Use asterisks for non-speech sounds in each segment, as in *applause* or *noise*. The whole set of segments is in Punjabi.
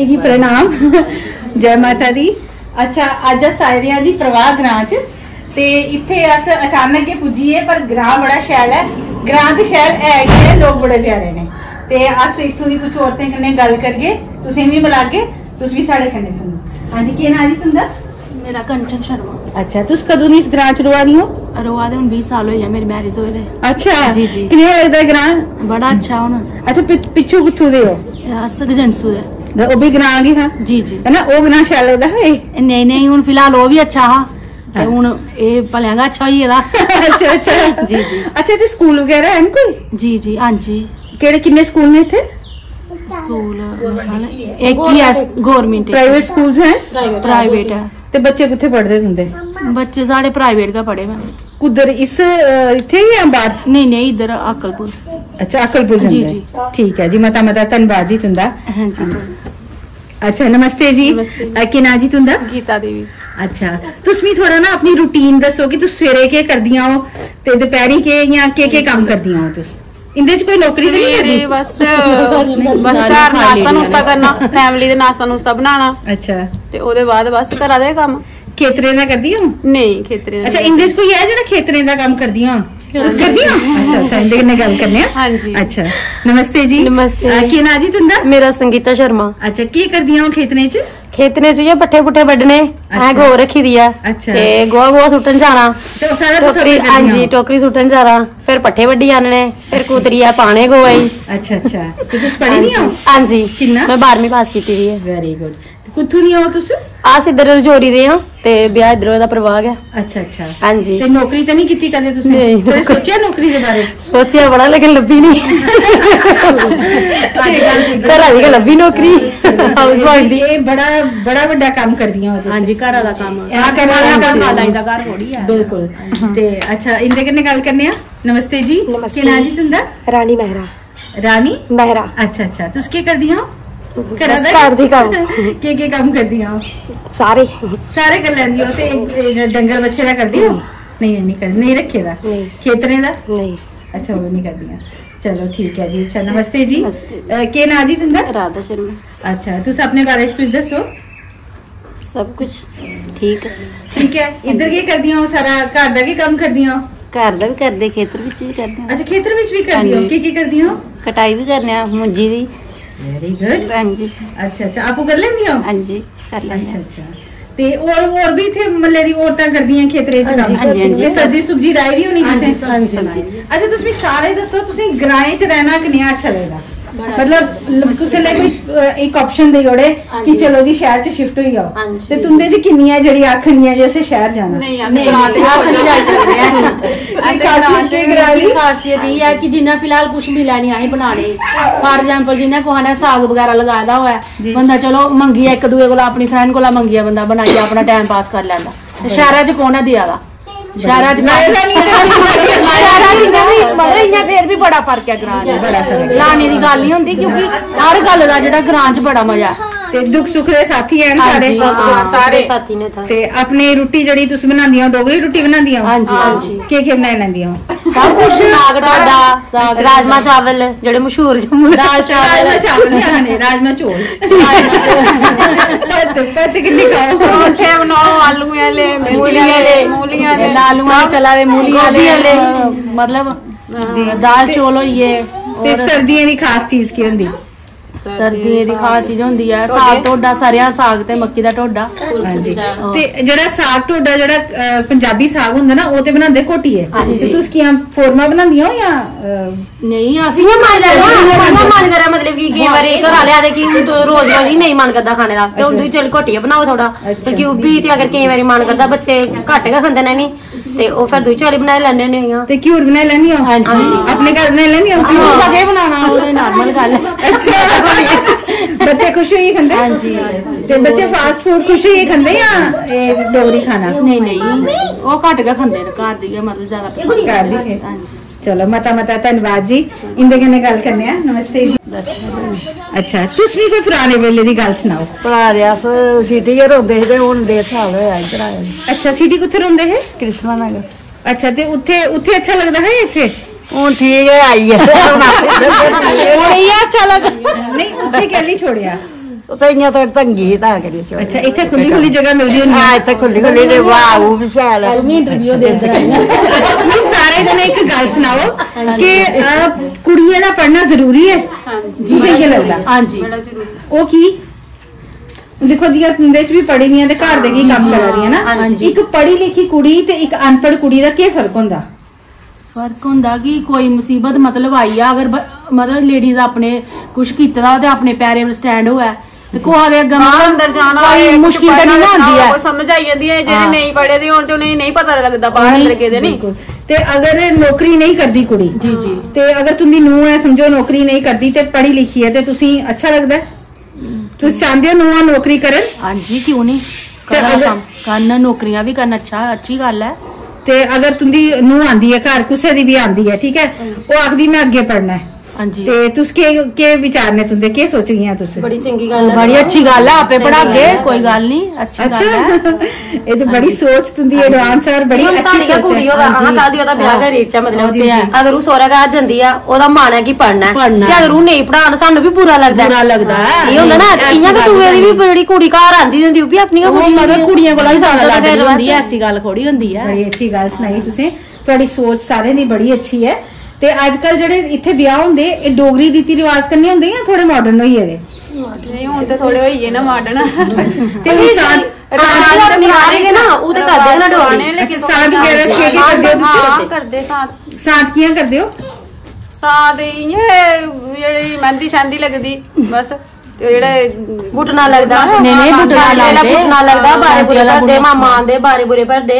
ਧਰਤੀ ਕੀ ਪ੍ਰਣਾਮ। ਜੈ ਮਾਤਾ ਦੀ। ਅੱਛਾ ਅੱਜ ਸਾਇਰਿਆ ਜੀ ਪ੍ਰਵਾਹ ਗ੍ਰਾਂ ਚ। ਤੇ ਇੱਥੇ ਅਸ ਅਚਾਨਕ ਹੀ ਪੁੱਜੀਏ ਪਰ ਗ੍ਰਾਂ ਬੜਾ ਸ਼ੈਲ ਹੈ। ਗ੍ਰਾਂ ਦੇ ਸ਼ੈਲ ਹੈ ਕਿ ਲੋਕ ਬੜੇ ਪਿਆਰੇ ਨੇ। ਤੇ ਅਸ ਇੱਥੋਂ ਦੀ ਕੁਝ ਔਰਤਾਂ ਕਨੇ ਗੱਲ ਕਰੀਏ। ਤੁਸੀਂ ਵੀ ਮਿਲਾ ਕੇ ਤੁਸੀਂ ਵੀ ਸਾਡੇ ਕਨੇ ਸੁਣੋ। ਹਾਂਜੀ ਕੀ ਨਾਂ ਜੀ ਤੁੰਦਾ ਮੇਰਾ ਕੰਚਨ ਸ਼ਰਮਾ। ਅੱਛਾ ਤੁਸੀਂ ਕਦੋਂ ਇਸ ਗ੍ਰਾਂ ਚ ਰਵਾ ਲਿਓ ਰਵਾ 20 ਸਾਲ ਹੋਏ ਆ ਮੇਰੀ ਮੈਰਿਜ ਹੋਏ ਦੇ। ਅੱਛਾ ਜੀ ਜੀ। ਕਿਵੇਂ ਲੱਗਦਾ ਗ੍ਰਾਂ ਬੜਾ ਅੱਛਾ ਹੁਣ। ਅੱਛਾ ਪਿੱਛੋਂ ਕਿੱਥੋਂ ਦੇ ਹੋ? ਅਸ ਗਜਨਸੂ ਦੇ। ਉਹ ਵੀ ਗ੍ਰਾਂ ਦੀ ਹਾਂ? ਜੀ ਜੀ। ਹੈ ਨਾ ਉਹ ਗ੍ਰਾਂ ਸ਼ੈਲ ਲੱਗਦਾ ਹੈ ਨਹੀਂ ਨਹੀਂ ਹੁਣ ਫਿਲਹਾਲ ਉਹ ਵੀ ਅੱਛਾ ਹਾਂ ਤੇ ਹੁਣ ਇਹ ਭਲਿਆਂ ਦਾ ਅੱਛਾ ਹੀ ਇਹਦਾ। ਅੱਛਾ ਅੱਛਾ। ਜੀ, ਜੀ। ਅੱਛਾ ਤੇ ਸਕੂਲ ਵਗੈਰਾ ਹਨ ਕੋਈ? ਜੀ ਜੀ ਹਾਂਜੀ। ਕਿਹੜੇ ਕਿੰਨੇ ਸਕੂਲ ਨੇ ਇੱਥੇ? ਸਕੂਲ ਇੱਕ ਹੀ ਹੈ ਗਵਰਨਮੈਂਟ ਪ੍ਰਾਈਵੇਟ ਸਕੂਲਸ ਹੈ? ਪ੍ਰਾਈਵੇਟ ਹੈ ਤੇ ਬੱਚੇ ਕਿੱਥੇ ਪੜ੍ਹਦੇ ਹੁੰਦੇ? ਬੱਚੇ ਸਾਡੇ ਪ੍ਰਾਈਵੇਟ ਦਾ ਪੜੇ ਮੈਂ ਕੁਦਰ ਇਸ ਅਹ, ਇੱਥੇ ਜਾਂ ਬਾਹਰ ਨਹੀਂ ਨਹੀਂ ਇਧਰ ਅਕਲਪੁਰ। ਅੱਛਾ ਅਕਲਪੁਰ ਜੀ, ਜਾਂਦੇ ਜੀ। ਠੀਕ ਹੈ ਜੀ ਮਤਾ ਮਤਾ ਧੰਨਵਾਦ ਜੀ ਤੁੰਦਾ। ਹਾਂਜੀ। ਅੱਛਾ ਨਮਸਤੇ ਜੀ। ਨਮਸਤੇ। ਕੀ ਨਾਂ ਜੀ ਤੁੰਦਾ? ਗੀਤਾ ਦੇਵੀ। ਅੱਛਾ ਤੁਸੀਂ ਥੋੜਾ ਨਾ ਆਪਣੀ ਰੂਟੀਨ ਦੱਸੋ ਕਿ ਤੁਸੀਂ ਸਵੇਰੇ ਕੀ ਕਰਦੀਆਂ ਹੋ ਤੇ ਦੁਪਹਿਰੀ ਕੀ ਜਾਂ ਕੀ ਕੀ ਕੰਮ ਕਰਦੀਆਂ ਹੋ ਤੁਸੀਂ? ਇੰਦੇ ਚ ਕੋਈ ਨੌਕਰੀ ਤਾਂ ਨਹੀਂ ਸਵੇਰੇ ਕਰਦੀ? ਬਸ ਬਸ ਘਰ ਨਾਸ਼ਤਾ ਨੁਸਤਾ ਕਰਨਾ ਫੈਮਿਲੀ ਦੇ ਨਾਸ਼ਤਾ ਨੁਸਤਾ ਬਣਾਉਣਾ। ਅੱਛਾ। ਤੇ ਉਹਦੇ ਬਾਅਦ ਬਸ ਘਰਾਂ ਦੇ ਕੰਮ। ਖੇਤਰੇ ਦਾ ਕਰਦੀ ਹੋ ਨਹੀਂ ਖੇਤਰੇ ਅੱਛਾ ਇੰਦੇ ਚ ਕੋਈ ਹੈ ਜਿਹੜਾ ਖੇਤਰੇ ਦਾ ਕੰਮ ਕਰਦੀਆਂ ਹੋ ਤੁਸੀਂ ਕਰਦੀਆਂ ਹੋ ਅੱਛਾ ਤਾਂ ਇੰਦੇ ਨਾਲ ਗੱਲ ਕਰਨੇ ਆ? ਹਾਂਜੀ। ਅੱਛਾ। ਨਮਸਤੇ ਜੀ। ਨਮਸਤੇ। ਕੀ ਨਾਂ ਜੀ ਤੁੰਦਾ ਮੇਰਾ ਸੰਗੀਤਾ ਸ਼ਰਮਾ। ਅੱਛਾ ਕੀ ਕਰਦੀਆਂ ਹੋ ਖੇਤਰੇ ਚ? ਖੇਤਨੇ ਚ ਇਹ ਪੱਠੇ ਪੁੱਠੇ ਵੱਢਣੇ। ਐ। ਗੋ ਰੱਖੀ ਦੀ ਆ। ਅੱਛਾ। ਤੇ ਗੋਆ ਗੋਆ ਸੁੱਟਣ ਜਾਣਾ। ਚਲੋ ਸਾਰਾ ਕੁਝ ਟੋਕਰੀ ਹਾਂਜੀ ਟੋਕਰੀ ਸੁੱਟਣ ਜਾਣਾ। ਫਿਰ ਪੱਠੇ ਵੱਢੀ ਆਣਨੇ ਫਿਰ ਕੁਤਰੀਆ ਪਾਣੇ ਗੋਈ ਅੱਛਾ ਅੱਛਾ। ਤੇ ਤੁਸੀਂ ਪੜ੍ਹੀ ਨਹੀਂ ਹੋ ਹਾਂਜੀ। ਕਿੰਨਾ? ਮੈਂ 12ਵੀਂ ਪਾਸ ਕੀਤੀ ਦੀ ਹੈ ਵੈਰੀ ਗੁੱਡ ਕਿੱਥੋਂ ਨਹੀਂ ਹੋ ਤੁਸੀਂ? ਆਸ ਇੱਧਰ ਰਜੋਰੀ ਦੇ ਆ ਤੇ ਵਿਆਹ ਇਧਰੋਂ ਦਾ ਪ੍ਰਵਾਹ ਗਿਆ ਅੱਛਾ ਅੱਛਾ। ਹਾਂਜੀ। ਤੇ ਨੌਕਰੀ ਤਾਂ ਨਹੀਂ ਕੀਤੀ ਕਦੇ ਤੁਸੀਂ? ਨਹੀਂ, ਕਦੇ ਨੌਕਰੀ- ਸੋਚਿਆ ਨੌਕਰੀ ਦੇ ਬਾਰੇ? ਸੋਚਿਆ ਬੜਾ ਲੇਕਿਨ ਲੱਭੀ ਨਹੀਂ। ਘਰਾਂ ਦੀ ਲੱਭੀ ਨੌਕਰੀ। ਹਾਊਸ ਵਾਈਫ ਦੀ। ਇਹ ਬੜਾ ਬੜਾ ਵੱਡਾ ਕੰਮ ਕਰਦੀਆਂ ਹੋ ਤੁਸੀਂ। ਹਾਂਜੀ ਘਰਾਂ ਦਾ ਕੰਮ। ਇਹ ਘਰਾਂ ਦਾ ਕੰਮ ਹਾਲਾਂ ਦਾ ਘਰ ਥੋੜੀ ਹੈ ਬਿਲਕੁਲ। ਤੇ ਅੱਛਾ ਇੰਦੇ ਕਿੰਨੇ ਗੱਲ ਕਰਨੇ ਆ? ਨਮਸਤੇ ਜੀ। ਨਮਸਤੇ। ਕੀ ਨਾਂ ਜੀ ਤੁੰਦਾ ਰਾਣੀ ਮਹਿਰਾ। ਰਾਣੀ? ਮਹਿਰਾ। ਅੱਛਾ ਅੱਛਾ। ਤੁਸੀਂ ਕੀ ਕਰਦੀਆਂ ਹੋ? ਘਰ ਦੀ ਕੰਮ। ਕੀ ਕੀ ਕੰਮ ਕਰਦੀਆਂ ਹੋ ਸਾਰੇ। ਸਾਰੇ ਕਰ ਲੈਂਦੀ ਹੋ ਤੇ ਇਹ- ਇਹ ਡੰਗਰ ਬੱਚੇ ਦਾ ਕਰਦੀ ਹੋ ਨਹੀਂ। ਨਹੀਂ ਨਹੀਂ ਕਰ ਨਹੀਂ ਰੱਖੇ ਦਾ? ਨਹੀਂ। ਖੇਤਰੇ ਦਾ? ਨਹੀਂ। ਅੱਛਾ ਉਹ ਵੀ ਨਹੀਂ ਕਰਦੀਆਂ। ਚਲੋ ਠੀਕ ਹੈ ਜੀ ਅੱਛਾ ਨਮਸਤੇ ਜੀ। ਕੀ ਨਾਂ ਜੀ ਤੁੰਦਾ ਰਾਧਾ ਸ਼ਰਮਾ। ਅੱਛਾ ਤੁਸੀਂ ਆਪਣੇ ਬਾਰੇ ਚ ਕੁਝ ਦੱਸੋ। ਸਭ ਕੁਝ ਠੀਕ ਠੀਕ ਹੈ। ਇੱਧਰ ਕੀ ਕਰਦੀਆਂ ਹੋ ਸਾਰਾ? ਘਰ ਦਾ ਕੀ ਕੰਮ ਕਰਦੀਆਂ ਹੋ ਘਰ ਦਾ ਵੀ ਕਰਦੇ ਖੇਤਰ ਵਿੱਚ ਵੀ ਕਰਦੇ ਹਾਂ ਅੱਛਾ ਖੇਤਰ ਵਿੱਚ ਵੀ ਕਰਦੀ ਹੋ ਹਾਂਜੀ। ਕੀ ਕੀ ਕਰਦੀ ਹੋ ਕਟਾਈ ਵੀ ਕਰਨੇ ਆ ਮੁੰਜੀ ਦੀ। ਵੈਰੀ ਗੁੱਡ ਹਾਂਜੀ। ਅੱਛਾ ਅੱਛਾ। ਆਪੂ ਕਰ ਲੈਂਦੀ ਹੋ ਹਾਂਜੀ ਕਰ ਲੈਂਦੇ ਅੱਛਾ। ਅੱਛਾ। ਤੇ ਹੋਰ ਹੋਰ ਵੀ ਇੱਥੇ ਮੱਲੇ ਦੀ ਔਰਤਾਂ ਕਰਦੀਆਂ ਖੇਤਰੇ ਚ ਕੰਮ? ਹਾਂਜੀ, ਹਾਂਜੀ। ਤੇ ਸਬਜ਼ੀ ਸੁਬਜੀ ਰਾਈ ਦੀ ਹੋਣੀ ਤੁਸੀਂ? ਹਾਂਜੀ ਅੱਛਾ ਤੁਸੀਂ ਸਾਰੇ ਦੱਸੋ ਤੁਸੀਂ ਗ੍ਰਾਏ ਚ ਰਹਿਣਾ ਕਿੰਨਾ ਅੱਛਾ ਲੱਗਦਾ। ਮਤਲਬ ਤੁਸੀਂ ਲਈ ਕੋਈ ਇੱਕ ਆਪਸ਼ਨ ਦੇ ਜੋੜੇ ਕਿ। ਚਲੋ ਜੀ ਸ਼ਹਿਰ ਚ ਸ਼ਿਫਟ ਹੋਈ ਜਾਓ। ਤੇ ਤੁੰਦੇ ਚ ਕਿੰਨੀਆਂ ਜਿਹੜੀ ਆਖਣੀਆਂ ਜੇ ਅਸੀਂ ਸ਼ਹਿਰ ਜਾਣਾ? ਨਹੀਂ ਅਸੀਂ ਘਰਾਂ ਚ ਅਸ ਨਹੀਂ ਜਾ ਸਕਦੇ ਆ ਅਸੀਂ ਖਾਸੀਅਤ ਇਹ ਗ੍ਰਾਂ ਦੀ ਖਾਸੀਅਤ ਇਹ ਹੈ ਕਿ ਜਿੰਨਾ ਫਿਲਹਾਲ ਕੁਝ ਮਿਲਿਆ ਨਹੀਂ ਆਹੀ ਬਣਾਣੇ ਫਾਰ ਐਗਜ਼ਾਮਪਲ ਜਿੰਨਾ ਕੋ ਹਨਾ ਸਾਗ ਵਗੈਰਾ ਲਗਾਦਾ ਹੋਇਆ ਬੰਦਾ ਚਲੋ ਮੰਗੀਆ ਇੱਕ ਦੂਏ ਕੋਲ ਆਪਣੀ ਫਰੈਂਡ ਕੋਲ ਮੰਗੀਆ ਬੰਦਾ ਬਣਾਈ ਆਪਣਾ ਟਾਈਮ ਪਾਸ ਕਰ ਲੈਂਦਾ। ਤੇ ਸ਼ਹਿਰਾਂ 'ਚ ਕੋਣਾ ਦਿਆਗਾ ਸ਼ਹਿਰਾਂ 'ਚ ਲਾਏਗਾ ਨਹੀਂ ਤੇ ਸ਼ਹਿਰਾਂ 'ਚ ਨਹੀਂ ਮਗਰ ਇੰਨਾ ਫੇਰ ਵੀ ਬੜਾ ਫ਼ਰਕ ਹੈ ਗ੍ਰਾਂ 'ਚ ਬੜਾ ਫ਼ਰਕ ਹੈ। ਲਾਣੇ ਦੀ ਗੱਲ ਨਹੀਂ ਹੁੰਦੀ ਕਿਉਂਕਿ ਹਰ ਗੱਲ ਦਾ ਜਿਹੜਾ ਗ੍ਰਾਂ 'ਚ ਬੜਾ ਮਜ਼ਾ ਹੈ। ਤੇ ਦੁੱਖ ਸੁੱਖ ਦੇ ਸਾਥੀ ਹਨ ਸਾਰੇ ਸਾਰੇ ਸਾਥੀ ਨੇ ਤਾਂ। ਤੇ ਆਪਣੀ ਰੋਟੀ ਜਿਹੜੀ ਤੁਸੀਂ ਬਣਾਉਂਦੀਆਂ ਹੋ ਡੋਗਰੀ ਰੋਟੀ ਬਣਾਉਂਦੀਆਂ ਹੋ? ਹਾਂਜੀ ਹਾਂਜੀ। ਕੀ ਕੀ ਬਣਾ ਲੈਂਦੀਆਂ ਹੋ? ਸਭ ਕੁਝ ਸਾਗ ਤੁਹਾਡਾ ਰਾਜਮਾ ਚਾਵਲ ਜਿਹੜੇ ਮਸ਼ਹੂਰ ਜੰਮੂ ਦਾਲ ਰਾਜਮਾ ਚਾਵਲ। ਚਾਵਲ ਨਹੀਂ ਆਣੇ ਰਾਜਮਾ ਚੋਲ। ਪੱਤ ਪੱਤ ਕਿੰਨੀ ਖਾਓ। ਪਰੌਂਠੇ ਬਣਾਓ ਆਲੂ ਵਾਲੇ ਮੇਥੀ ਵਾਲੇ ਮੂਲੀਆਂ ਦੇ ਲਾਲੂ ਵਾਲੇ ਚਲਾ ਦੇ ਮੂਲੀ ਗੋਭੀ ਵਾਲੇ। ਵਾਲੇ। ਮਤਲਬ ਦਾਲ ਚੋਲ ਹੋਈਏ ਤੇ ਸਰਦੀਆਂ ਦੀ ਖਾਸ ਚੀਜ਼ ਕੀ ਹੁੰਦੀ? ਸਰਦੀ ਦੀ ਖਾਸ ਚੀਜ਼ ਹੁੰਦੀ ਹੈ ਸਾਗ ਢੋਡਾ ਸਰਿਆ ਸਾਗ ਤੇ ਮੱਕੀ ਦਾ ਢੋਡਾ। ਹਾਂਜੀ। ਤੇ ਜਿਹੜਾ ਸਾਗ ਢੋਡਾ ਜਿਹੜਾ ਅਹ, ਪੰਜਾਬੀ ਸਾਗ ਹੁੰਦਾ ਨਾ ਉਹ ਤੇ ਬਣਾਉਂਦੇ ਘੋਟੀਏ ਤੇ ਤੁਸੀਂ ਕੀ ਫੋਰਮਾ ਬਣਾਉਂਦੀਆਂ ਹੋ ਜਾਂ ਅਹ, ਨਹੀਂ ਅਸੀਂ ਸੀਗਾ ਮਨ ਕਰਿਆ ਨਾ ਮਨ ਕਰਿਆ ਮਤਲਬ ਕਿ ਕਈ ਵਾਰੀ ਘਰ ਵਾਲਿਆਂ ਦੇ ਕੀ ਹੁਣ ਤੋਂ ਰੋਜ਼ ਰੋਜ਼ ਹੀ ਨਹੀਂ ਮਨ ਕਰਦਾ ਖਾਣੇ ਦਾ ਤੇ ਹੁਣ ਤੁਸੀਂ ਚੱਲ ਘੋਟੀਆ ਬਣਾਓ ਥੋੜਾ ਕਿਉਂਕਿ ਉਬੀ ਤੇ ਅਗਰ ਕਈ ਵਾਰੀ ਮਨ ਕਰਦਾ ਬੱਚੇ ਘੱਟ ਕੇ ਖਾਂਦੇ ਨੇ ਨਹੀਂ। ਤੇ ਉਹ ਫਿਰ ਦੂਜੀ ਵਾਲੀ ਬਣਾ ਲੈਣੇ ਨੇ ਆ ਤੇ ਘਿਊਰ ਬਣਾ ਲੈਂਦੀ ਹੋ ਹਾਂਜੀ। ਆਪਣੇ ਘਰ ਬਣਾ ਲੈਂਦੀ ਹੋ ਉਹ ਲਗੇ ਬਣਾਉਣਾ ਉਹ ਨਾਰਮਲ ਗੱਲ। ਅੱਛਾ। ਬੱਚੇ ਖੁਸ਼ ਹੋਈ ਖਾਂਦੇ? ਹਾਂਜੀ ਤੇ ਬੱਚੇ ਫਾਸਟ ਫੂਡ ਖੁਸ਼ ਹੋਈ ਖਾਂਦੇ ਜਾਂ ਇਹ ਡੋਗਰੀ ਖਾਣਾ? ਨਹੀਂ ਨਹੀਂ। ਉਹ ਘੱਟ ਕੇ ਖਾਂਦੇ ਨੇ ਘਰ ਦੀ ਮਤਲਬ ਜ਼ਿਆਦਾ ਪਸੰਦ ਘਰ ਦੀ ਹਾਂਜੀ। ਹੈ। ਹਾਂਜੀ ਚਲੋ ਮਤਾ ਮਤਾ ਧੰਨਵਾਦ ਜੀ ਇੰਦੇ ਕਨੇ ਗੱਲ ਕਰਨੇ ਆ ਨਮਸਤੇ ਜੀ ਅੱਛਾ ਤੁਸੀਂ ਵੀ ਕੋਈ ਪੁਰਾਣੇ ਵੇਲੇ ਦੀ ਗੱਲ ਸੁਣਾਓ ਭਰਾ ਰਿਆ ਸਿਟੀ ਘਰ ਹੁੰਦੇ ਸੀ ਤੇ ਹੁਣ ਡੇਢ ਸਾਲ ਹੋਇਆ ਇੱਧਰ ਆਏ ਨੂੰ। ਅੱਛਾ ਸਿਟੀ ਕਿੱਥੇ ਰਹਿੰਦੇ ਹੈ ਕ੍ਰਿਸ਼ਨਾ ਨਗਰ ਅੱਛਾ ਤੇ ਉੱਥੇ ਉੱਥੇ ਅੱਛਾ ਲੱਗਦਾ ਹੈ ਇੱਥੇ ਹੁਣ ਠੀਕ ਹੈ ਆਈ ਹੈ ਹੁਣ ਇਹ ਅੱਛਾ ਲੱਗ ਨਹੀਂ ਉੱਥੇ ਕਹਿ ਲਈ ਛੋੜਿਆ ਉਤੇ ਇੰਨਾ ਤਾਂ ਤੰਗੀ ਸੀ ਤਾਂ ਕਰੀ ਸੀ ਅੱਛਾ ਇੱਥੇ ਖੁੱਲੀ ਖੁੱਲੀ ਜਗ੍ਹਾ ਮਿਲਦੀ ਹੁੰਦੀ ਹਾਂ ਇੱਥੇ ਖੁੱਲੀ ਖੁੱਲੀ ਦੇ ਵਾਹ ਉਹ ਵਿਸ਼ਾਲ ਹੈ ਮੈਂ ਇੰਟਰਵਿਊ ਦੇ ਦੇ ਰਹੀ ਹਾਂ ਨਹੀਂ ਸਾਰੇ ਜਣੇ ਇੱਕ ਗੱਲ ਸੁਣਾਓ ਕਿ ਅਹ, ਕੁੜੀਆਂ ਦਾ ਪੜ੍ਹਨਾ ਜ਼ਰੂਰੀ ਹੈ? ਹਾਂਜੀ। ਤੁਸੀਂ ਕੀ ਲੱਗਦਾ ਹਾਂਜੀ। ਬੜਾ ਜ਼ਰੂਰੀ ਉਹ ਕੀ? ਦੇਖੋ ਦੀਆਂ ਤੁੰਦੇ ਚ ਵੀ ਪੜ੍ਹੀ ਦੀਆਂ ਤੇ ਘਰ ਦੇ ਕੀ ਕੰਮ ਕਰਾ ਰਹੀਆਂ ਨਾ? ਇੱਕ ਪੜ੍ਹੀ ਲਿਖੀ ਕੁੜੀ ਤੇ ਇੱਕ ਅਨਪੜ੍ਹ ਕੁੜੀ ਦਾ ਕੀ ਫ਼ਰਕ ਹੁੰਦਾ? ਫ਼ਰਕ ਹੁੰਦਾ ਕਿ ਕੋਈ ਮੁਸੀਬਤ ਮਤਲਬ ਆਈ ਆ ਅਗਰ ਬ- ਮਤਲਬ ਲੇਡੀਜ਼ ਆਪਣੇ ਕੁਝ ਕੀਤਾ ਤੇ ਆਪਣੇ ਪੈਰੇ 'ਤੇ ਸਟੈਂਡ ਹੋਇਆ। ਤੇ ਕੋਹਾ ਦੇ ਅੱਗੇ ਬਾਹਰ ਅੰਦਰ ਜਾਣਾ ਕੋਈ ਮੁਸ਼ਕਿਲ ਤਾਂ ਨਹੀਂ ਆਉਂਦੀ ਉਹ ਹੈ। ਸਮਝ ਆਈ ਜਾਂਦੀ ਹੈ ਜਿਹੜੇ। ਨਹੀਂ ਪੜ੍ਹੇ ਦੇ ਹੋਣ ਤੇ ਉਹਨਾਂ ਨੂੰ ਨਹੀਂ ਪਤਾ ਲੱਗਦਾ ਬਾਹਰ ਅੰਦਰ ਕਿਹਦੇ ਨਹੀਂ। ਤੇ ਅਗਰ ਨੌਕਰੀ ਨਹੀਂ ਕਰਦੀ ਕੁੜੀ ਜੀ ਜੀ। ਤੇ ਅਗਰ ਤੁਸੀਂ ਨੂੰ ਹੈ ਸਮਝੋ ਨੌਕਰੀ ਨਹੀਂ ਕਰਦੀ ਤੇ ਪੜ੍ਹੀ ਲਿਖੀ ਹੈ ਤੇ ਤੁਸੀਂ ਅੱਛਾ ਲੱਗਦਾ? ਤੁਸੀਂ ਚਾਹੁੰਦੇ ਹੋ ਨੂੰਹਾਂ ਨੌਕਰੀ ਕਰਨ? ਹਾਂਜੀ ਕਿਉਂ ਨਹੀਂ? ਕਰਨਾ ਕਰਨ ਨੌਕਰੀਆਂ ਵੀ ਕਰਨ ਅੱਛਾ ਅੱਛੀ ਗੱਲ ਹੈ। ਤੇ ਅਗਰ ਤੁੰਦੀ ਨੂੰ ਆਂਦੀ ਹੈ ਘਰ ਕਿਸੇ ਦੀ ਵੀ ਆਂਦੀ ਹੈ ਠੀਕ ਹੈ? ਉਹ ਆਖਦੀ ਮੈਂ ਅੱਗੇ ਪੜ੍ਹਨਾ ਹੈ। ਹਾਂਜੀ। ਤੇ ਤੁਸੀਂ ਕੀ ਕੀ ਵਿਚਾਰ ਨੇ ਤੁੰਦੇ ਕੀ ਸੋਚ ਗਈਆਂ ਤੁਸੀਂ? ਬੜੀ ਚੰਗੀ ਗੱਲ ਹੈ ਬੜੀ ਅੱਛੀ ਗੱਲ ਹੈ ਆਪੇ ਪੜਾਗੇ ਕੋਈ ਗੱਲ ਨਹੀਂ ਅੱਛੀ ਗੱਲ ਹੈ। ਇਹ ਤਾਂ ਬੜੀ ਸੋਚ ਤੁੰਦੀ ਐਡਵਾਂਸ ਔਰ ਬੜੀ ਅੱਛੀ ਸੋਚ ਕੁੜੀ ਹੈ ਹੋਵੇ ਆਹ ਕੱਲ ਦੀ ਉਹਦਾ ਵਿਆਹ ਦਾ ਰੇਟ ਆ ਮਤਲਬ ਜੀ। ਅਗਰ ਉਹ ਸੋਹਰਾ ਘਰ ਜਾਂਦੀ ਆ ਉਹਦਾ ਮਨ ਹੈ ਕਿ ਪੜਨਾ ਹੈ। ਤੇ ਅਗਰ ਉਹ ਨਹੀਂ ਪੜਾਉਣ ਸਾਨੂੰ ਵੀ ਬੁਰਾ ਲੱਗਦਾ ਹੈ। ਬੁਰਾ ਲੱਗਦਾ ਹੈ। ਇਹ ਹੁੰਦਾ ਨਾ ਇਆਂ ਕਿ ਤੂੰ ਇਹਦੀ ਵੀ। ਜਿਹੜੀ ਕੁੜੀ ਘਰ ਆਂਦੀ ਹੁੰਦੀ ਉਹ ਵੀ ਆਪਣੀਆਂ ਕੁੜੀਆਂ ਕੋਲ ਹੀ ਤਾਂ ਫਿਰ ਲੱਗਦੀ ਹੁੰਦੀ ਹੈ। ਐਸੀ ਗੱਲ ਥੋੜੀ ਹੁੰਦੀ ਹੈ। ਬੜੀ ਅੱਛੀ ਗੱਲ ਸੁਣਾਈ ਤੁਸੀਂ। ਤੁਹਾਡੀ ਸੋਚ ਸਾਰਿਆਂ ਦੀ ਬੜੀ ਅੱਛੀ ਹੈ। ਤੇ ਅੱਜ ਕੱਲ ਜਿਹੜੇ ਇੱਥੇ ਵਿਆਹ ਹੁੰਦੇ ਇਹ ਡੋਗਰੀ ਰੀਤੀ ਰਿਵਾਜ ਕਰਨੇ ਹੁੰਦੇ ਜਾਂ ਥੋੜੇ ਮਾਡਰਨ ਹੋਈ ਇਹਦੇ ਨਹੀਂ ਹੁਣ ਤੇ ਥੋੜੇ ਹੋਈਏ ਨਾ ਮਾਡਰਨ ਤੇ ਹੁਣ ਸਾਥ ਸਾਡੀ ਆਪਣੀ ਆਣਗੇ ਨਾ ਉਹ ਤੇ ਕਰਦੇ ਨਾ ਡੋਗਰੀ। ਅੱਛਾ ਸਾਥ ਵਗੈਰਾ ਛੇ ਕੀ ਕਰਦੇ ਹੋ ਹਾਂ ਤੁਸੀਂ ਕਰਦੇ ਸਾਥ ਸਾਥ ਕੀਆਂ ਕਰਦੇ ਹੋ? ਸਾਥ ਇਹ ਜਿਹੜੀ ਮਹਿੰਦੀ ਸ਼ਾਂਦੀ ਲੱਗਦੀ ਬਸ। ਤੇ ਉਹ ਜਿਹੜੇ ਲੱਗਦਾ ਨਹੀਂ, ਨਹੀਂ, ਵਾਲਾ ਲੱਗਦੇ। ਲੱਗਦਾ ਬਾਰੇ ਬੁਰੇ ਭਰਦੇ ਮਾਮਾ ਆਂਦੇ ਬਾਰੇ ਬੁਰੇ ਭਰਦੇ।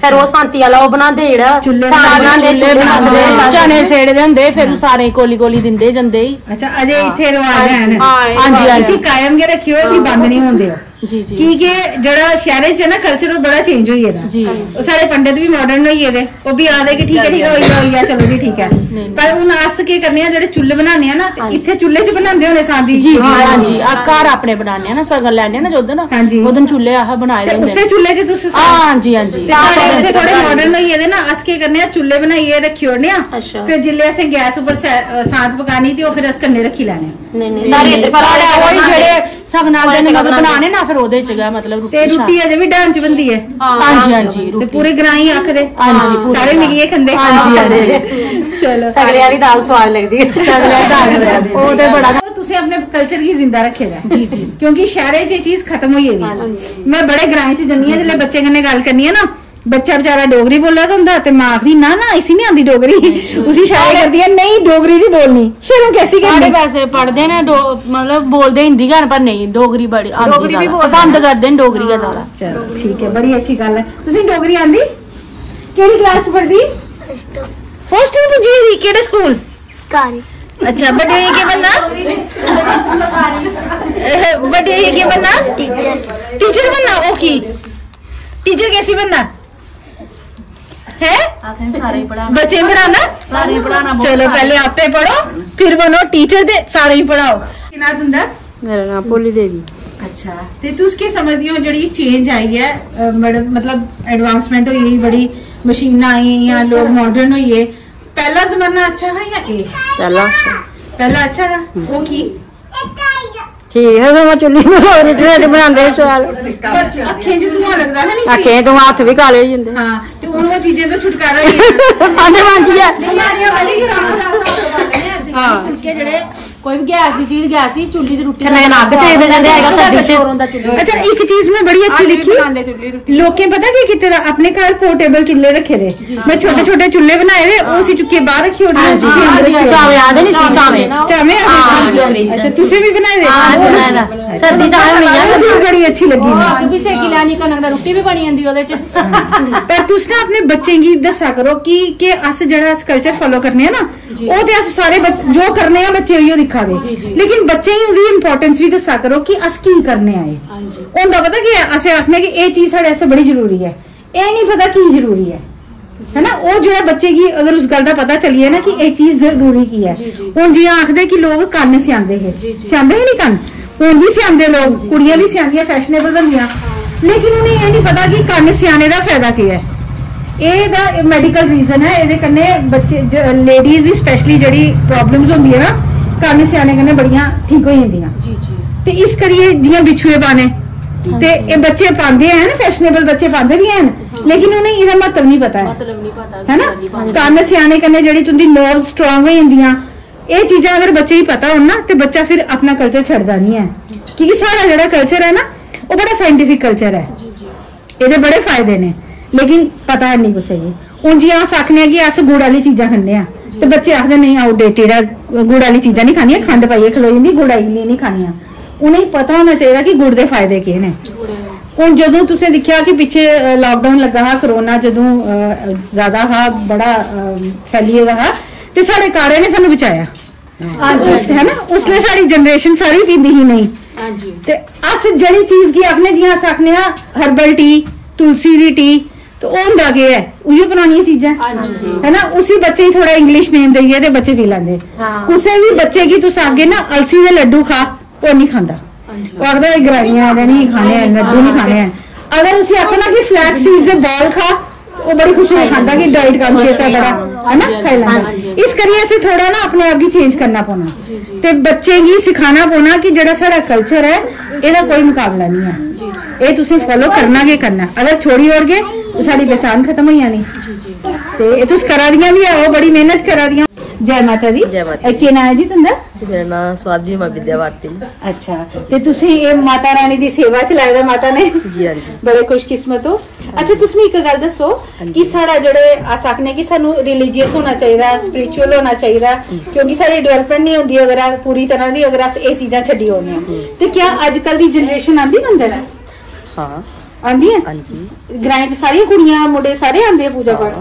ਫਿਰ ਉਹ ਸਾਂਤੀ ਵਾਲਾ ਉਹ ਬਣਾਉਂਦੇ ਜਿਹੜਾ ਚੁੱਲ੍ਹੇ ਸਾਗ ਬਣਾਉਂਦੇ ਚੁੱਲ੍ਹੇ ਬਣਾਉਂਦੇ ਚਨੇ ਸੇੜਦੇ ਹੁੰਦੇ ਫਿਰ ਉਹ ਸਾਰੇ ਕੋਲੀ ਕੋਲੀ ਦਿੰਦੇ ਜਾਂਦੇ ਹੀ। ਅੱਛਾ ਅਜੇ ਇੱਥੇ ਰਿਵਾਜ ਹੈ ਹਾਂ ਇਹ ਹਾਂਜੀ ਹਾਂਜੀ। ਅਸੀਂ ਕਾਇਮ ਕੇ ਰੱਖਿਓ ਅਸੀਂ ਬੰਦ ਨਹੀਂ ਹੁੰਦੇ। ਕੀ ਕਿ ਜਿਹੜਾ ਸ਼ਹਿਰੇ ਚ ਨਾ ਕਲਚਰ ਬੜਾ ਚੇਂਜ ਹੋਈ ਇਹਦਾ। ਜੀ। ਉਹ ਸਾਰੇ ਪੰਡਿਤ ਵੀ ਮਾਡਰਨ ਹੋਈ ਇਹਦੇ। ਉਹ ਵੀ ਆਦੇ ਕਿ ਠੀਕ ਹੈ ਠੀਕ ਹੈ ਹੋਈ ਆ, ਹੋਈ ਆ ਚਲੋ ਜੀ ਠੀਕ ਹੈ। ਪਰ ਹੁਣ ਅਸ ਕੀ ਕਰਨੇ ਆ ਜਿਹੜੇ ਚੁੱਲ੍ਹੇ ਬਣਾਉਂਦੇ ਆ ਨਾ ਇੱਥੇ ਚੁੱਲ੍ਹੇ 'ਚ ਬਣਾਉਂਦੇ ਹੋਣੇ ਸਾਦੀ ਜੀ ਜੀ ਹਾਂਜੀ। ਅਸ ਘਰ ਆਪਣੇ ਬਣਾਉਂਦੇ ਆ ਨਾ ਸਗਨ ਲੈਣੇ ਆ ਨਾ ਜੋਦਨ। ਉਹਦਨ ਚੁੱਲ੍ਹੇ ਆਹ ਬਣਾਏ ਹੁੰਦੇ ਉਸੇ ਚੁੱਲ੍ਹੇ 'ਚ ਤੁਸੀਂ ਆ ਹਾਂਜੀ ਹਾਂਜੀ। ਸਾਡੇ ਇੱਥੇ ਥੋੜੇ ਮਾਡਰਨ ਹੋਈ ਇਹਦੇ ਨਾ ਅਸ ਕੀ ਕਰਨੇ ਆ ਚੁੱਲ੍ਹੇ ਬਣਾਈਏ ਰੱਖੀ ਹੋਣੇ ਆ। ਫਿਰ ਜਿੱਲੇ ਅਸੀਂ ਗੈਸ ਉੱਪਰ ਸੈ- ਅ, ਸਾਂਤ ਪਕਾਣੀ ਤੇ ਉਹ ਫਿਰ ਅਸ ਕੰਨੇ ਰੱਖੀ ਲੈਣੇ ਆ। ਨਹੀਂ ਨਹੀਂ ਸਾਰੇ ਇੱਧਰ ਪਰ ਕੋਈ ਜਿਹੜੇ ਸਗਨਾਂ ਦੇ ਮਤਲਬ। ਬਣਾਣੇ ਨਾ ਫਿਰ ਉਹਦੇ ਚ ਗਾ ਮਤਲਬ ਤੇ ਰੋਟੀ ਅਜੇ ਵੀ ਡਾਂਚ ਬੰਦੀ ਹੈ ਹਾਂਜੀ ਹਾਂਜੀ ਤੇ ਪੂਰੇ ਗਰਾਈ ਆਖਦੇ ਹਾਂਜੀ, ਸਾਰੇ ਮਿਲੀਏ ਖੰਦੇ। ਹਾਂਜੀ ਹਾਂਜੀ। ਚਲੋ। ਸਗਲੇ ਵਾਲੀ ਦਾਲ ਸਵਾਦ ਲੱਗਦੀ ਹੈ ਸਗਲੇ ਦਾਲ ਉਹ ਤੇ ਬੜਾ ਤੁਸੀਂ ਆਪਣੇ ਕਲਚਰ ਕੀ ਜ਼ਿੰਦਾ ਰੱਖੇਗਾ। ਜੀ ਜੀ। ਕਿਉਂਕਿ ਸ਼ਹਿਰੇ 'ਚ ਇਹ ਚੀਜ਼ ਖਤਮ ਹੋਈ ਹੈ ਮੈਂ ਬੜੇ ਗ੍ਰਾਂ 'ਚ ਜੰਨੀ ਆ ਜਿਹੜੇ ਬੱਚੇ ਕਨੇ ਗੱਲ ਕਰਨੀ ਆ ਨਾ ਬੱਚਾ ਵਿਚਾਰਾ ਡੋਗਰੀ ਬੋਲਾ ਤਾਂ ਹੁੰਦਾ ਤੇ ਮਾਂ ਆਖਦੀ ਨਾ ਨਾ ਇਸੀ ਨਹੀਂ ਆਂਦੀ ਡੋਗਰੀ। *laughs* ਉਸੀ ਸ਼ਾਇਰ ਕਰਦੀ ਹੈ ਨਹੀਂ ਡੋਗਰੀ ਨਹੀਂ ਬੋਲਣੀ। ਸ਼ਰਮ ਕੈਸੀ ਸਾਡੇ ਕਰਨੀ? ਪੜਦੇ ਨੇ ਮਤਲਬ ਬੋਲਦੇ ਹਿੰਦੀ ਗਾਣ ਪਰ ਨਹੀਂ ਡੋਗਰੀ ਬੜੀ ਆਂਦੀ ਡੋਗਰੀ ਵੀ ਬੋਲਦੇ ਪਸੰਦ ਕਰਦੇ ਨੇ ਡੋਗਰੀ ਦਾ ਜ਼ਿਆਦਾ। ਠੀਕ ਹੈ ਬੜੀ ਅੱਛੀ ਗੱਲ ਹੈ। ਤੁਸੀਂ ਡੋਗਰੀ ਆਂਦੀ ਕਿਹੜੀ ਕਲਾਸ ਚ ਪੜ੍ਹਦੀ? ਫਸਟ ਨੂੰ ਪੁੱਜੀ ਹੋਈ ਕਿਹੜੇ ਸਕੂਲ ਸਕਾਰੀ ਅੱਛਾ ਬੜੇ ਹੋਏ ਕੇ ਬੰਨਾ ਅਹ, ਬੜੇ ਹੋਏ ਕੇ ਬੰਨਾ ਟੀਚਰ ਟੀਚਰ ਬੰਨਾ ਉਹ ਕੀ? ਟੀਚਰ ਕੈਸੀ ਬੰਨਾ है? सारे पढ़ाना। बच्चे पढ़ाना? सारे पढ़ाना चलो पहले आप पढ़ो फिर बनो टीचर दे सारे पढ़ाओ। ना मेरा नाम पोली देवी। अच्छा ते तुस के समझदी हो जेह्ड़ी चेंज आई है मतलब एडवांसमेंट होई है बड़ी मशीनां आई हैं अच्छा। लोग मॉडर्न हो गए पहला जमाना अच्छा है या ए? पहला। पहला अच्छा है? वो हम्म। की? ਠੀਕ ਹੈ ਤਾਂ ਮੈਂ ਚੁੱਲੀ ਬਣਾਉਂਦੀ ਰੋਟੀ ਬਣਾਉਂਦੇ ਸਵਾਲ ਅੱਖਾਂ 'ਚ ਧੂਆਂ ਲੱਗਦਾ ਹੈ ਨਹੀਂ ਆਖੇ ਤੋਂ ਹੱਥ ਵੀ ਕਾਲੇ ਹੋ ਜਾਂਦੇ। ਹਾਂ ਤੇ ਹੁਣ ਉਹ ਚੀਜ਼ਾਂ ਤੋਂ ਛੁਟਕਾਰਾ ਹੀ ਹੈ ਆਂਡੇ ਬਣ ਗਿਆ ਬਿਮਾਰੀਆਂ ਵਾਲੀ ਹਾਂ ਜਿਹੜੇ ਕੋਈ ਵੀ ਗੈਸ ਦੀ ਚੀਜ਼ ਗੈਸ ਦੀ ਚੁੱਲੀ ਦੀ ਰੋਟੀ ਕਿੰਨੇ ਨੱਕ ਸੇਕਦੇ ਜਾਂਦੇ ਹੈਗਾ ਸਰਦੀ 'ਚ। ਅੱਛਾ ਇੱਕ ਚੀਜ਼ ਮੈਂ ਬੜੀ ਅੱਛੀ ਲਿਖੀ। ਚੁੱਲ੍ਹੇ ਲੋਕੇ ਪਤਾ ਕੀ ਕੀਤੇ ਦਾ? ਆਪਣੇ ਘਰ ਪੋਰਟੇਬਲ ਚੁੱਲ੍ਹੇ ਰੱਖੇ ਦੇ। ਮੈਂ ਛੋਟੇ ਛੋਟੇ ਚੁੱਲ੍ਹੇ ਬਣਾਏ ਦੇ ਉਹ ਸੀ ਚੁੱਕੇ ਬਾਹਰ ਰੱਖੀ ਹਾਂਜੀ ਚਾਵੇਂ ਆਦੇ ਨਹੀਂ ਸੀ ਚਾਵੇਂ ਚਾਵੇਂ। ਅੱਛਾ ਤੁਸੀਂ ਵੀ ਬਣਾਏ ਦੇ? ਹਾਂ ਬਣਾਇਆ ਸਰਦੀ ਚਾਵੇਂ ਉਹ ਬਣਾਈਆਂ ਚੀਜ਼ ਬੜੀ ਅੱਛੀ ਲੱਗੀ ਮੈਨੂੰ। ਅੱਗ ਵੀ ਸੇਕੀ ਲੈਣੀ ਕਣਕ ਦਾ ਰੋਟੀ ਵੀ ਬਣੀ ਜਾਂਦੀ ਉਹਦੇ ਚ। ਪਰ ਤੁਸੀਂ ਨਾ ਆਪਣੇ ਬੱਚੇ ਕੀ ਦੱਸਿਆ ਕਰੋ ਕਿ ਕਿ ਅਸ ਜਿਹੜਾ ਅਸ ਕਲਚਰ ਫੋਲੋ ਕਰਨੇ ਆ ਨਾ ਉਹ ਤੇ ਅਸ ਸਾਰੇ ਬੱਚ- ਜੋ ਕਰਨੇ ਆ ਬੱਚੇ ਉਹੀਓ ਦਿਖਾਵੇ। ਲੇਕਿਨ ਬੱਚੇ ਹੀ ਉਹਦੀ ਇੰਪੋਰਟੈਂਸ ਵੀ ਦੱਸਿਆ ਕਰੋ ਕਿ ਅਸ ਕੀ ਕਰਨੇ ਆਏ ਉਹਦਾ ਪਤਾ ਕੀ ਹੈ ਅਸੀਂ ਆਖਨੇ ਕਿ ਇਹ ਚੀਜ਼ ਸਾਡੇ ਵਾਸਤੇ ਬੜੀ ਜ਼ਰੂਰੀ ਹੈ। ਇਹ ਨਹੀਂ ਪਤਾ ਕੀ ਜ਼ਰੂਰੀ ਹੈ। ਹੈ ਨਾ ਉਹ ਜਿਹੜਾ ਬੱਚੇ ਕੀ ਅਗਰ ਉਸ ਗੱਲ ਦਾ ਪਤਾ ਚੱਲੀਏ ਨਾ ਕਿ ਇਹ ਚੀਜ਼ ਜ਼ਰੂਰੀ ਕੀ ਹੈ। ਹੁਣ ਜੀ ਆਖਦੇ ਕਿ ਲੋਕ ਕੰਨ ਸਿਆਂਦੇ ਹੈ। ਸਿਆਂਦੇ ਹੀ ਨਹੀਂ ਕੰਨ। ਹੁਣ ਵੀ ਸਿਆਂਦੇ ਲੋਕ ਕੁੜੀਆਂ ਵੀ ਸਿਆਂਦੀਆਂ ਫੈਸ਼ਨੇਬਲ ਬਣਦੀਆਂ ਲੇਕਿਨ ਉਹਨੇ ਇਹ ਨਹੀਂ ਪਤਾ ਕਿ ਕੰਨ ਸਿਆਣੇ ਦਾ ਫਾਇਦਾ ਕੀ ਹੈ। ਇਹ ਦਾ ਮੈਡੀਕਲ ਰੀਜ਼ਨ ਹੈ ਇਹਦੇ ਕੰਨੇ ਬੱਚੇ ਲੇਡੀਜ਼ ਦੀ ਸਪੈਸ਼ਲੀ ਜਿਹੜੀ ਪ੍ਰੋਬਲਮਸ ਹੁੰਦੀਆਂ ਨਾ ਕੰਨ ਸਿਆਣੇ ਕੰਨੇ ਬੜੀਆਂ ਠੀਕ ਹੋ ਜਾਂਦੀਆਂ। ਜੀ ਜੀ। ਤੇ ਇਸ ਕਰੀਏ ਜੀਆਂ ਵਿਛੂਏ ਪਾਣੇ ਤੇ ਇਹ ਬੱਚੇ ਪਾਉਂਦੇ ਹਨ ਫੈਸ਼ਨੇਬਲ ਬੱਚੇ ਪਾਉਂਦੇ ਵੀ ਹਨ ਲੇਕਿਨ ਉਹਨੇ ਇਹਦਾ ਮਹੱਤਵ ਨਹੀਂ ਪਤਾ ਹੈ। ਮਤਲਬ ਨਹੀਂ ਪਤਾ ਹੈ ਨਾ? ਕੰਨ ਸਿਆਣੇ ਕੰਨੇ ਜਿਹੜੀ ਤੁੰਦੀ ਨਰਵ ਸਟਰੋਂਗ ਹੋ ਜਾਂਦੀਆਂ ਇਹ ਚੀਜ਼ਾਂ ਅਗਰ ਬੱਚੇ ਹੀ ਪਤਾ ਹੋਣ ਨਾ ਤੇ ਬੱਚਾ ਫਿਰ ਆਪਣਾ ਕਲਚਰ ਛੱਡਦਾ ਨਹੀਂ ਹੈ। ਕਿਉਂਕਿ ਸਾਡਾ ਜਿਹੜਾ ਕਲਚਰ ਹੈ ਨਾ ਉਹ ਬੜਾ ਸਾਇੰਟੀਫਿਕ ਕਲਚਰ ਹੈ। ਇਹਦੇ ਬੜੇ ਫਾਇਦੇ ਨੇ। ਲੇਕਿਨ ਪਤਾ ਨਹੀਂ ਕੁਛ ਜੀ। ਹੁਣ ਜੀ ਆ ਸਕਨੇ ਆ ਕਿ ਅਸ ਗੁੜ ਵਾਲੀ ਚੀਜ਼ਾਂ ਖਾਂਦੇ ਆ ਤੇ ਬੱਚੇ ਆਖਦੇ ਨਹੀਂ ਆਊਟਡੇਟਡ ਹੈ ਗੁੜ ਵਾਲੀ ਚੀਜ਼ਾਂ ਨਹੀਂ ਖਾਣੀਆਂ ਖੰਡ ਪਾਈਏ ਖਲੋ ਜਾਂਦੀ ਗੁੜ ਵਾਲੀ ਨਹੀਂ ਖਾਣੀਆਂ। ਉਹਨੇ ਹੀ ਪਤਾ ਹੋਣਾ ਚਾਹੀਦਾ ਕਿ ਗੁੜ ਦੇ ਫਾਇਦੇ ਕੀ ਨੇ। ਹੁਣ ਜਦੋਂ ਤੁਸੀਂ ਦੇਖਿਆ ਕਿ ਪਿੱਛੇ ਲਾਕਡਾਊਨ ਲੱਗਾ ਹੈ ਕਰੋਨਾ ਜਦੋਂ ਜ਼ਿਆਦਾ ਹਾ ਬੜਾ ਅਹ, ਫੈਲੀ ਦਾ ਤੇ ਸਾਡੇ ਕਾੜੇ ਨੇ ਸਾਨੂੰ ਬਚਾਇਆ। ਹਾਂਜੀ ਹੈ ਨਾ ਉਸਲੇ ਸਾਡੀ ਜਨਰੇਸ਼ਨ ਸਾਰੀ ਪੀਂਦੀ ਹੀ ਨਹੀਂ। ਹਾਂਜੀ। ਤੇ ਅਸ ਜਿਹੜੀ ਚੀਜ਼ ਕੀ ਆਪਣੇ ਜੀਆਂ ਸਕਨੇ ਆ ਹਰਬਲ ਟੀ ਤੁਲਸੀ ਦੀ ਟੀ ਤੇ ਉਹ ਹੁੰਦਾ ਕੀ ਹੈ? ਉਹੀ ਪੁਰਾਣੀਆਂ ਚੀਜ਼ਾਂ। ਹਾਂਜੀ। ਹੈ ਨਾ ਉਸੇ ਬੱਚੇ ਹੀ ਥੋੜਾ ਇੰਗਲਿਸ਼ ਨੇਮ ਦਈਏ ਤੇ ਬੱਚੇ ਪੀ ਲੈਂਦੇ। ਉਸੇ ਵੀ ਬੱਚੇ ਕੀ ਤੁਸੀਂ ਅੱਗੇ ਨਾ ਅਲਸੀ ਦੇ ਲੱਡੂ ਖਾ ਉਹ ਨਹੀਂ ਖਾਂਦਾ। ਉਹ ਆਖਦਾ ਇਹ ਗਰਾਈਆਂ ਇਹਦੇ ਨਹੀਂ ਖਾਣੇ ਆ ਲੱਡੂ ਨਹੀਂ ਖਾਣੇ। ਆ ਅਗਰ ਤੁਸੀਂ ਆਖੋ ਨਾ ਕਿ ਫਲੈਕਸ ਸੀਡਸ ਦੇ ਬਾਲ ਖਾ ਉਹ ਬੜੀ ਖੁਸ਼ੀ ਨਾਲ ਖਾਂਦਾ ਕਿ ਡਾਈਟ ਕੌਨਸ਼ੀਅਸ ਹੈ ਬੜਾ ਹੈ ਨਾ ਖਾਈ ਲੈਂਦਾ। ਇਸ ਕਰੀਏ ਅਸੀਂ ਥੋੜਾ ਨਾ ਆਪਣੇ ਆਪ ਹੀ ਚੇਂਜ ਕਰਨਾ ਪਉਣਾ ਤੇ ਬੱਚੇ ਕੀ ਸਿਖਾਣਾ ਪਉਣਾ ਕਿ ਜਿਹੜਾ ਸਾਡਾ ਕਲਚਰ ਹੈ ਇਹਦਾ ਕੋਈ ਮੁਕਾਬਲਾ ਨਹੀਂ ਹੈ। ਇਹ ਤੁਸੀਂ ਫੋਲੋ ਕਰਨਾ ਕੇ ਕਰਨਾ। ਅਗਰ ਛੋੜੀ ਹੋੜਗੇ ਤਾਂ ਸਾਡੀ ਪਛਾਣ ਖਤਮ ਹੋ ਜਾਣੀ। ਤੇ ਇਹ ਤੁਸੀਂ ਕਰਾ ਦੀਆਂ ਵੀ ਆਓ ਬੜੀ ਮਿਹਨਤ ਕਰਾ ਦੀਆਂ। ਜੈ ਮਾਤਾ ਦੀ। ਜੈ ਮਾਤਾ ਇਹ ਕੀ ਨਾਂ ਹੈ ਜੀ ਤੁਹਾਡਾ? ਜੀ ਮੇਰਾ ਨਾਮ ਸਵਾਦੀ ਮਾ ਵਿਦਿਆ ਵਾਰਤੀ ਅੱਛਾ। ਤੇ ਤੁਸੀਂ ਇਹ ਮਾਤਾ ਰਾਣੀ ਦੀ ਸੇਵਾ ਚ ਲਾਇਆ ਮਾਤਾ ਨੇ? ਜੀ ਹਾਂਜੀ। ਬੜੇ ਖੁਸ਼ਕਿਸਮਤ ਹੋ। ਅੱਛਾ ਤੁਸੀਂ ਇੱਕ ਗੱਲ ਦੱਸੋ ਕਿ ਸਾਡਾ ਜਿਹੜੇ ਆ ਸਕਨੇ ਕਿ ਸਾਨੂੰ ਰਿਲੀਜੀਅਸ ਹੋਣਾ ਚਾਹੀਦਾ ਸਪਿਰਚੁਅਲ ਹੋਣਾ ਚਾਹੀਦਾ ਕਿਉਂਕਿ ਸਾਡੀ ਡਿਵੈਲਪਮੈਂਟ ਨਹੀਂ ਹੁੰਦੀ ਅਗਰ ਆ ਪੂਰੀ ਤਰ੍ਹਾਂ ਦੀ ਅਗਰ ਅਸੀਂ ਇਹ ਚੀਜ਼ਾਂ ਛੱਡੀ ਹੋਣੀਆਂ ਤੇ ਕੀ ਅੱਜ ਕੱਲ ਦੀ ਜਨਰੇਸ਼ਨ ਆਂਦੀ ਮੰਦਰ? ਹਾਂ। ਆਂਦੀ ਹੈ? ਹਾਂਜੀ। ਗ੍ਰਾਂ ਚ ਸਾਰੀਆਂ ਕੁੜੀਆਂ ਮੁੰਡੇ ਸਾਰੇ ਆਂਦੇ ਆ ਪੂਜਾ ਪਾਠ।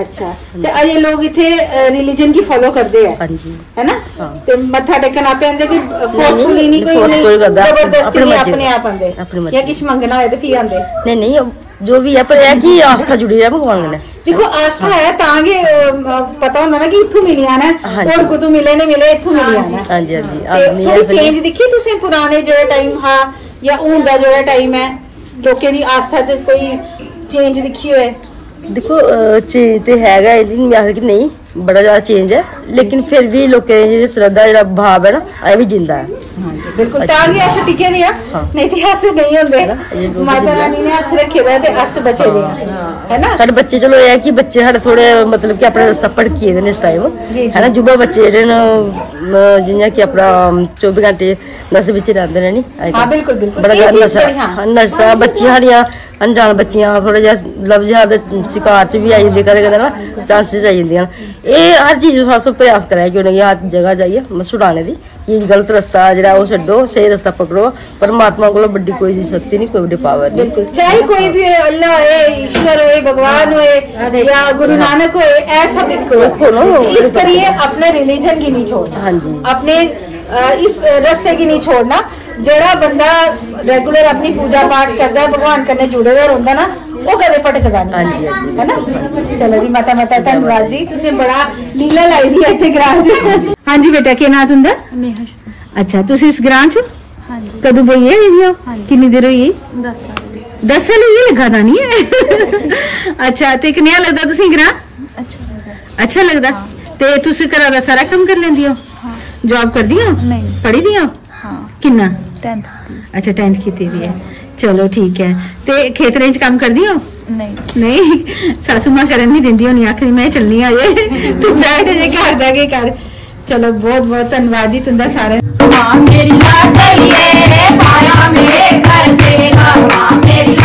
ਅੱਛਾ। ਤੇ ਅਜੇ ਲੋਕ ਇੱਥੇ ਰਿਲੀਜਨ ਕੀ ਫੋਲੋ ਕਰਦੇ ਆ? ਹਾਂਜੀ। ਹੈ ਨਾ? ਤੇ ਮੱਥਾ ਟੇਕਣ ਆਪੇ ਆਂਦੇ ਕਿ ਫੋਰਸਫੁਲੀ ਨਹੀਂ ਕੋਈ ਨਹੀਂ ਕਰਦਾ, ਜ਼ਬਰਦਸਤੀ ਆਪਣੀ ਨਹੀਂ। ਆਪਣੇ ਆਪ ਆਂਦੇ। ਜਾਂ ਕੁਝ ਮੰਗਣਾ ਹੋਏ ਤੇ ਫਿਰ ਆਂਦੇ ਨਹੀਂ ਨਹੀਂ ਜੋ ਵੀ ਹੈ ਪਰ ਇਹ ਕਿ ਆਸਥਾ ਜੁੜੀ ਹੈ ਭਗਵਾਨ ਨਾਲ? ਦੇਖੋ ਆਸਥਾ ਹੈ ਤਾਂ ਕਿ ਪਤਾ ਹੁੰਦਾ ਨਾ ਕਿ ਇੱਥੋਂ ਮਿਲੀਆਂ ਨਾ। ਹੋਰ ਕੋ ਮਿਲੇ ਨੇ ਮਿਲੇ ਇੱਥੋਂ ਮਿਲੀਆਂ ਨਾ। ਹਾਂਜੀ ਹਾਂਜੀ ਥੋੜੀ ਚੇਂਜ ਦਿਖੀ ਤੁਸੀਂ ਪੁਰਾਣੇ ਜਿਹੜੇ ਟਾਈਮ ਹਾਂ ਜਾਂ ਹੁਣ ਦਾ ਜਿਹੜਾ ਟਾਈਮ ਹੈ ਲੋਕਾਂ ਦੀ ਆਸਥਾ 'ਚ ਕੋਈ ਚੇਂਜ ਦਿਖੀ ਹੋਏ? ਦੇਖੋ ਚੇਂਜ ਤੇ ਹੈਗਾ ਇਹਦੀ ਨਹੀਂ ਆਖ ਕਿ ਨਹੀਂ ਬੜਾ ਜ਼ਿਆਦਾ ਚੇਂਜ ਹੈ। ਲੇਕਿਨ ਫਿਰ ਵੀ ਲੋਕਾਂ ਦੀ ਜਿਹੜੀ ਸ਼ਰਧਾ ਜਿਹੜਾ ਭਾਵ ਹੈ ਨਾ ਇਹ ਵੀ ਜਿੰਦਾ ਹੈ। ਬਿਲਕੁਲ। ਤਾਂ ਕਿ ਅਸ ਟਿਕੇ ਦੇ ਆ। ਨਹੀਂ ਤੇ ਨਹੀਂ ਹੁੰਦੇ। ਮਾਤਾ ਰਾਣੀ ਨੇ ਹੱਥ ਰੱਖੇ ਦਾ ਤੇ ਅਸ ਬਚੇ ਦੇ ਆ। ਹੈ। ਨਾ? ਸਾਡੇ ਬੱਚੇ ਚਲੋ ਇਹ ਹੈ ਕਿ ਬੱਚੇ ਸਾਡੇ ਥੋੜੇ ਮਤਲਬ ਕਿ ਆਪਣਾ ਰਸਤਾ ਭਟਕੀਏ ਦੇ ਨੇ ਇਸ ਟਾਈਮ ਹੈ ਨਾ? ਜੁਬਾ ਬੱਚੇ ਜਿਹੜੇ ਨੇ ਜਿਵੇਂ ਕਿ ਆਪਣਾ 24 ਘੰਟੇ ਨਸ਼ੇ ਵਿੱਚ ਰਹਿੰਦੇ ਨੇ ਨਹੀਂ? ਹਾਂ। ਬਿਲਕੁਲ ਬਿਲਕੁਲ। ਬੜਾ ਚੀਜ਼ ਨਸ਼ਾ ਹਾਂ ਹਾਂ, ਬੱਚੀਆਂ ਸਾਡੀਆਂ अनजान बच्चिया थोह्ड़े जेहा लव जिहार शिकार च बी आई जी कद कद ना आई जंदियाँ न हर चीज़ सो प्रयास करा कि उन्हें हर जगह जाइए छुड़ाने की कि गलत रस्ता जेह्ड़ा छो सही रस्ता पकड़ो परमात्मा को बड़ी कोई शक्ति नहीं कोई बड़ी पावर नहीं चाहे कोई भी अल्लाह होए ईश्वर होए भगवान होए या गुरु नानक होए ऐसा बिल्कुल इस करिए अपने रिलीजन की नहीं छोड़ना हाँ जी अपने इस रस्ते की नहीं छोड़ना ਜਿਹੜਾ ਬੰਦਾ ਰੈਗੂਲਰ ਆਪਣੀ ਪੂਜਾ ਪਾਠ ਕਰਦਾ ਹੈ ਭਗਵਾਨ ਕਰਨੇ ਜੁੜੇ ਹੋਇਆ ਹੁੰਦਾ ਨਾ ਉਹ ਕਦੇ ਭਟਕਦਾ ਨਹੀਂ। ਹਾਂਜੀ, ਹਾਂਜੀ। ਹੈ ਨਾ ਚਲੋ ਜੀ ਮਾਤਾ ਮਾਤਾ ਧੰਨਵਾਦ ਜੀ। ਤੁਸੀਂ ਬੜਾ ਲੀਲਾ ਲਾਈ ਦੀ ਹੈ ਇੱਥੇ ਗ੍ਰਾਂ 'ਚ ਹਾਂਜੀ ਬੇਟਾ ਕੀ ਨਾਮ ਤੁੰਦਾ ਅੱਛਾ ਤੁਸੀਂ ਇਸ ਗ੍ਰਾਂ 'ਚ ਹਾਂਜੀ। ਕਦੋਂ ਬਈ ਹੈ ਵੀਡੀਓ ਕਿੰਨੀ ਦੇਰ ਹੋਈ 10 ਸਾਲ ਦੀ ਦਸ ਸਾਲ ਇਹ ਲੱਗਾ ਤਾਂ ਨਹੀਂ ਹੈ? ਅੱਛਾ ਤੇ ਕਿੰਨਾ ਲੱਗਦਾ ਤੁਸੀਂ ਗ੍ਰਾਂ ਅੱਛਾ ਲੱਗਾ ਅੱਛਾ ਲੱਗਦਾ। ਤੇ ਤੁਸੀਂ ਘਰਾਂ ਦਾ ਸਾਰਾ ਕੰਮ ਕਰ ਲੈਂਦੀ ਹੋ? ਹਾਂ। ਜੌਬ ਕਰਦੀ ਹੋ? ਨਹੀਂ। ਪੜ੍ਹੀ ਦੀ ਹੋ? ਹਾਂ। ਕਿੰਨਾ? 10th ਦੀ। ਅੱਛਾ 10th ਕੀਤੀ ਦੀ ਹੈ। ਚਲੋ ਠੀਕ ਹੈ। ਤੇ ਖੇਤਰੇ 'ਚ ਕੰਮ ਕਰਦੀ ਹੋ? ਨਹੀਂ। ਨਹੀਂ। ਸਾਸੂ ਮਾਂ ਕਰਨ ਨਹੀਂ ਦਿੰਦੀ ਹੋਣੀ ਆਖਰੀ ਮੈਂ ਚੱਲਣੀ ਆ ਜੇ ਤੂੰ ਬੈਠ ਜੇ ਘਰ ਦਾ ਕੇ ਕਰ। ਚਲੋ ਬਹੁਤ ਬਹੁਤ ਧੰਨਵਾਦ ਜੀ ਤੁੰਦਾ ਸਾਰੇ ਮਾਂ ਮੇਰੀ ਲਾਡਲੀਏ ਪਾਇਆ ਮੇਰੇ ਘਰ ਤੇਰਾ ਮਾਂ ਮੇਰੀ